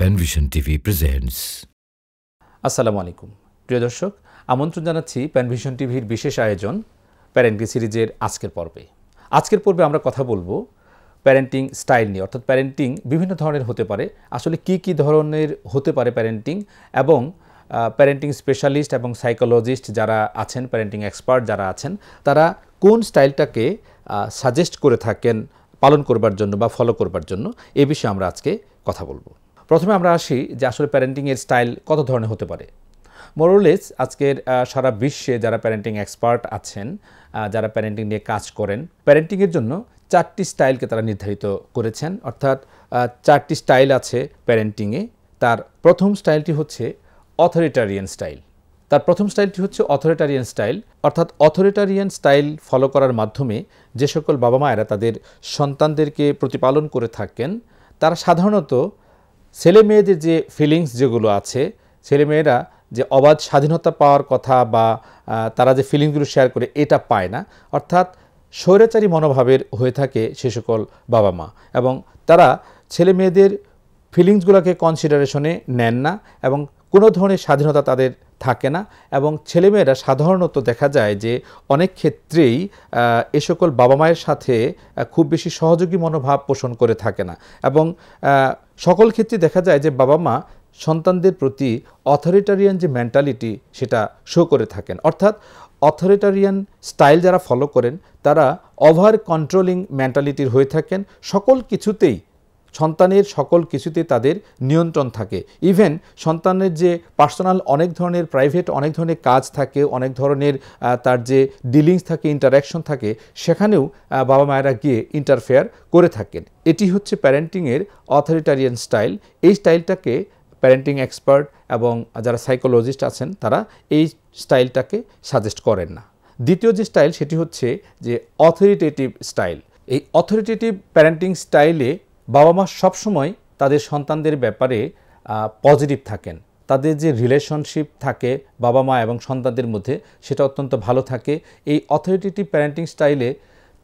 Panvision TV presents আসসালামু আলাইকুম। প্রিয় দর্শক, আমন্ত্রণ জানাচ্ছি প্যানভিশন টিভির বিশেষ আয়োজন প্যারেন্টিং সিরিজের আজকের পর্বে। আজকের পর্বে আমরা কথা বলব প্যারেন্টিং স্টাইল নিয়ে, অর্থাৎ প্যারেন্টিং বিভিন্ন ধরনের হতে পারে। আসলে কি কি ধরনের হতে পারে প্যারেন্টিং এবং প্যারেন্টিং স্পেশালিস্ট এবং সাইকোলজিস্ট যারা আছেন প্যারেন্টিং এক্সপার্ট যারা আছেন, তারা কোন স্টাইলটাকে সাজেস্ট করে থাকেন, পালন করবার জন্য বা ফলো করবার জন্য, এ বিষয়ে আমরা আজকে কথা বলব। প্রথমে আমরা আসি যে আসলে প্যারেন্টিংয়ের স্টাইল কত ধরনের হতে পারে। মোরলেস আজকের সারা বিশ্বে যারা প্যারেন্টিং এক্সপার্ট আছেন যারা প্যারেন্টিং নিয়ে কাজ করেন প্যারেন্টিংয়ের জন্য চারটি স্টাইলকে তারা নির্ধারিত করেছেন। অর্থাৎ চারটি স্টাইল আছে প্যারেন্টিংয়ে তার প্রথম স্টাইলটি হচ্ছে অথরিটারিয়ান স্টাইল তার প্রথম স্টাইলটি হচ্ছে অথরিটারিয়ান স্টাইল অর্থাৎ অথরিটারিয়ান স্টাইল ফলো করার মাধ্যমে যে সকল বাবা মায়েরা তাদের সন্তানদেরকে প্রতিপালন করে থাকেন, তারা সাধারণত ছেলে মেয়েদের যে ফিলিংস যেগুলো আছে, ছেলে মেয়েরা যে অবাধ স্বাধীনতা পাওয়ার কথা বা তারা যে ফিলিংসগুলো শেয়ার করে এটা পায় না। অর্থাৎ স্বৈরাচারী মনোভাবের হয়ে থাকে সে সকল বাবা মা এবং তারা ছেলে মেয়েদের ফিলিংসগুলোকে কনসিডারেশনে নেন না এবং কোনো ধরনের স্বাধীনতা তাদের থাকে না এবং ছেলেমেয়েরা সাধারণত দেখা যায় যে অনেক ক্ষেত্রেই এ সকল বাবা মায়ের সাথে খুব বেশি সহযোগী মনোভাব পোষণ করে থাকে না এবং সকল ক্ষেত্রে দেখা যায় যে বাবা মা সন্তানদের প্রতি অথরিটারিয়ান যে মেন্টালিটি সেটা শো করে থাকেন। অর্থাৎ অথরিটারিয়ান স্টাইল যারা ফলো করেন, তারা ওভার কন্ট্রোলিং মেন্টালিটির হয়ে থাকেন। সকল কিছুতেই সন্তানের সকল কিছুতে তাদের নিয়ন্ত্রণ থাকে। ইভেন সন্তানের যে পার্সোনাল অনেক ধরনের প্রাইভেট অনেক ধরনের কাজ থাকে, অনেক ধরনের তার যে ডিলিংস থাকে ইন্টারাকশন থাকে, সেখানেও বাবা মায়েরা গিয়ে ইন্টারফেয়ার করে থাকেন। এটি হচ্ছে প্যারেন্টিংয়ের অথরিটারিয়ান স্টাইল এই স্টাইলটাকে প্যারেন্টিং এক্সপার্ট এবং যারা সাইকোলজিস্ট আছেন, তারা এই স্টাইলটাকে সাজেস্ট করেন না। দ্বিতীয় যে স্টাইল সেটি হচ্ছে যে অথরিটেটিভ স্টাইল এই অথরিটেটিভ প্যারেন্টিং স্টাইলে বাবা মা সবসময় তাদের সন্তানদের ব্যাপারে পজিটিভ থাকেন। তাদের যে রিলেশনশিপ থাকে বাবা মা এবং সন্তানদের মধ্যে, সেটা অত্যন্ত ভালো থাকে। এই অথরিটেটিভ প্যারেন্টিং স্টাইলে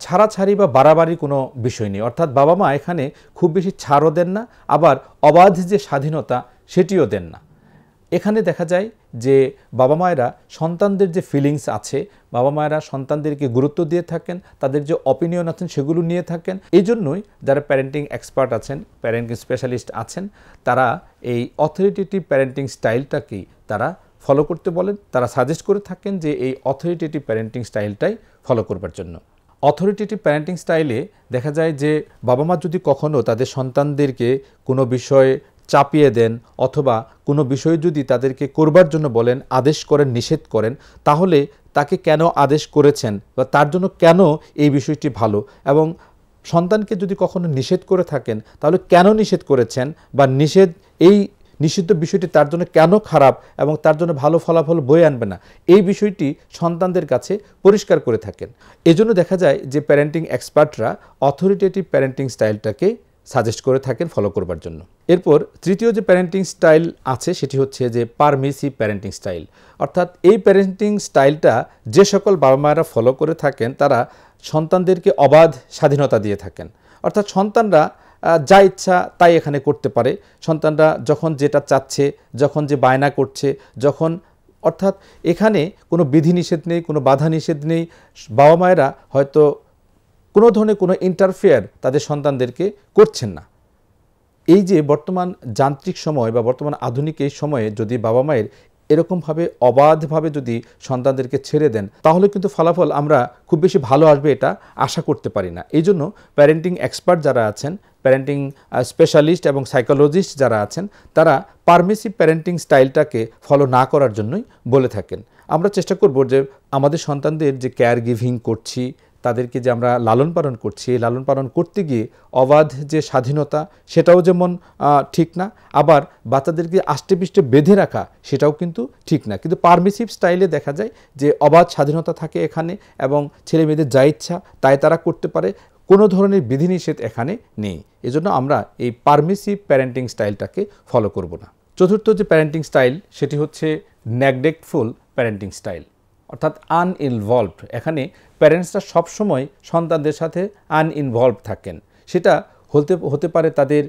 ছাড়াছাড়ি বা বাড়াবাড়ি কোনো বিষয় নেই। অর্থাৎ বাবা মা এখানে খুব বেশি ছাড়ও দেন না, আবার অবাধ যে স্বাধীনতা, সেটিও দেন না। এখানে দেখা যায় যে বাবা মায়েরা সন্তানদের যে ফিলিংস আছে, বাবা মায়েরা সন্তানদেরকে গুরুত্ব দিয়ে থাকেন, তাদের যে অপিনিয়ন আছেন সেগুলো নিয়ে থাকেন। এই জন্যই যারা প্যারেন্টিং এক্সপার্ট আছেন প্যারেন্টিং স্পেশালিস্ট আছেন, তারা এই অথরিটেটিভ প্যারেন্টিং স্টাইলটাকেই তারা ফলো করতে বলেন। তারা সাজেস্ট করে থাকেন যে এই অথরিটেটিভ প্যারেন্টিং স্টাইলটাই ফলো করবার জন্য। অথরিটেটিভ প্যারেন্টিং স্টাইলে দেখা যায় যে বাবা মা যদি কখনও তাদের সন্তানদেরকে কোনো বিষয়ে চাপিয়ে দেন অথবা কোনো বিষয় যদি তাদেরকে করবার জন্য বলেন, আদেশ করেন, নিষেধ করেন, তাহলে তাকে কেন আদেশ করেছেন বা তার জন্য কেন এই বিষয়টি ভালো? এবং সন্তানকে যদি কখনো নিষেধ করে থাকেন, তাহলে কেন নিষেধ করেছেন বা নিষেধ, এই নিষিদ্ধ বিষয়টি তার জন্য কেন খারাপ এবং তার জন্য ভালো ফলাফল বয়ে আনবে না? এই বিষয়টি সন্তানদের কাছে পরিষ্কার করে থাকেন। এজন্য দেখা যায় যে প্যারেন্টিং এক্সপার্টরা অথরিটেটিভ প্যারেন্টিং স্টাইলটাকে সাজেস্ট করে থাকেন ফলো করবার জন্য। এরপর তৃতীয় যে প্যারেন্টিং স্টাইল আছে, সেটি হচ্ছে যে পারমিসিভ প্যারেন্টিং স্টাইল অর্থাৎ এই প্যারেন্টিং স্টাইলটা যে সকল বাবা মায়েরা ফলো করে থাকেন, তারা সন্তানদেরকে অবাধ স্বাধীনতা দিয়ে থাকেন। অর্থাৎ সন্তানরা যা ইচ্ছা তাই এখানে করতে পারে। সন্তানরা যখন যেটা চাচ্ছে, যখন যে বায়না করছে, যখন, অর্থাৎ এখানে কোনো বিধিনিষেধ নেই, কোনো বাধা নিষেধ নেই। বাবা মায়েরা হয়তো কোনো ধরনের কোনো ইন্টারফেয়ার তাদের সন্তানদেরকে করছেন না। এই যে বর্তমান যান্ত্রিক সময় বা বর্তমান আধুনিক এই সময়ে যদি বাবা মায়ের এরকমভাবে অবাধভাবে যদি সন্তানদেরকে ছেড়ে দেন, তাহলে কিন্তু ফলাফল আমরা খুব বেশি ভালো আসবে এটা আশা করতে পারি না। এই জন্য প্যারেন্টিং এক্সপার্ট যারা আছেন প্যারেন্টিং স্পেশালিস্ট এবং সাইকোলজিস্ট যারা আছেন, তারা পারমিসিভ প্যারেন্টিং স্টাইলটাকে ফলো না করার জন্যই বলে থাকেন। আমরা চেষ্টা করব যে আমাদের সন্তানদের যে কেয়ার গিভিং করছি তাদেরকে যে আমরা লালন পালন করছি, এই লালন পালন করতে গিয়ে অবাধ যে স্বাধীনতা, সেটাও যেমন ঠিক না, আবার বাচ্চাদেরকে আষ্টে পিষ্টে বেঁধে রাখা, সেটাও কিন্তু ঠিক না। কিন্তু পারমিসিভ স্টাইলে দেখা যায় যে অবাধ স্বাধীনতা থাকে এখানে এবং ছেলে মেয়েদের যা ইচ্ছা তাই তারা করতে পারে, কোনো ধরনের বিধিনিষেধ এখানে নেই। এজন্য আমরা এই পারমিসিভ প্যারেন্টিং স্টাইলটাকে ফলো করব না। চতুর্থ যে প্যারেন্টিং স্টাইল, সেটি হচ্ছে নেগলেক্টফুল প্যারেন্টিং স্টাইল। অর্থাৎ আনইনভলভড এখানে প্যারেন্টসরা সবসময় সন্তানদের সাথে আনইনভলভ থাকেন। সেটা হতে হতে পারে তাদের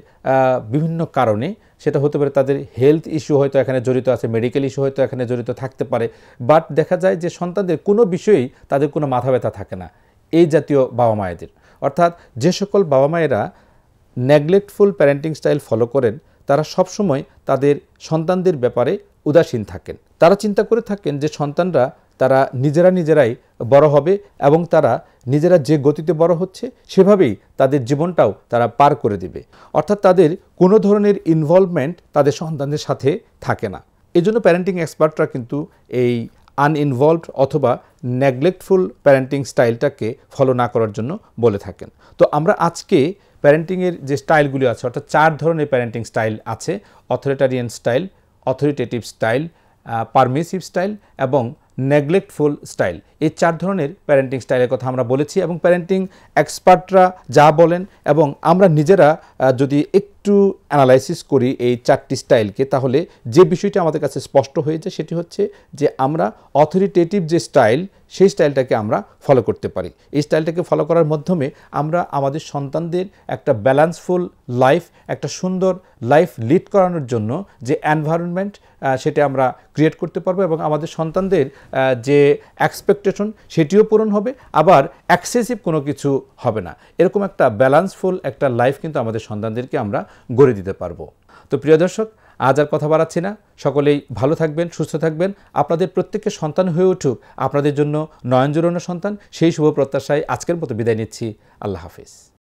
বিভিন্ন কারণে, সেটা হতে পারে তাদের হেলথ ইস্যু হয়তো এখানে জড়িত আছে মেডিকেল ইস্যু হয়তো এখানে জড়িত থাকতে পারে বাট দেখা যায় যে সন্তানদের কোনো বিষয়েই তাদের কোনো মাথা ব্যথা থাকে না, এই জাতীয় বাবা মায়েদের অর্থাৎ যে সকল বাবা মায়েরা নেগলেক্টফুল প্যারেন্টিং স্টাইল ফলো করেন, তারা সবসময় তাদের সন্তানদের ব্যাপারে উদাসীন থাকেন। তারা চিন্তা করে থাকেন যে সন্তানরা তারা নিজেরা নিজেরাই বড় হবে এবং তারা নিজেরা যে গতিতে বড় হচ্ছে সেভাবেই তাদের জীবনটাও তারা পার করে দিবে। অর্থাৎ তাদের কোনো ধরনের ইনভলভমেন্ট তাদের সন্তানদের সাথে থাকে না। এই জন্য প্যারেন্টিং এক্সপার্টরা কিন্তু এই আনইনভলভড অথবা নেগলেক্টফুল প্যারেন্টিং স্টাইলটাকে ফলো না করার জন্য বলে থাকেন। তো আমরা আজকে প্যারেন্টিংয়ের যে স্টাইলগুলি আছে, অর্থাৎ চার ধরনের প্যারেন্টিং স্টাইল আছে authoritarian style authoritative style permissive style এবং নেগলেক্টফুল স্টাইল এই চার ধরনের প্যারেন্টিং স্টাইলের কথা আমরা বলেছি এবং প্যারেন্টিং এক্সপার্টরা যা বলেন এবং আমরা নিজেরা যদি একটু অ্যানালাইসিস করি এই চারটি স্টাইলকে তাহলে যে বিষয়টি আমাদের কাছে স্পষ্ট হয়ে যায় সেটি হচ্ছে যে আমরা অথরিটেটিভ যে স্টাইল সেই স্টাইলটাকে আমরা ফলো করতে পারি। এই স্টাইলটাকে ফলো করার মাধ্যমে আমরা আমাদের সন্তানদের একটা ব্যালান্সফুল লাইফ একটা সুন্দর লাইফ লিড করানোর জন্য যে এনভায়রনমেন্ট সেটা আমরা ক্রিয়েট করতে পারব এবং আমাদের সন্তানদের যে এক্সপেকটেশন সেটিও পূরণ হবে। আবার অ্যাক্সেসিভ কোনো কিছু হবে না। এরকম একটা ব্যালান্সফুল একটা লাইফ কিন্তু আমাদের সন্তানদেরকে আমরা গড়ে দিতে পারব। তো প্রিয় দর্শক, আজ আর কথা বাড়াচ্ছি না। সকলেই ভালো থাকবেন, সুস্থ থাকবেন। আপনাদের প্রত্যেককে সন্তান হয়ে উঠুক। আপনাদের জন্য নয়ন জোরানো সন্তান। সেই শুভ প্রত্যাশায় আজকের মতো বিদায় নিচ্ছি। আল্লাহ হাফিজ।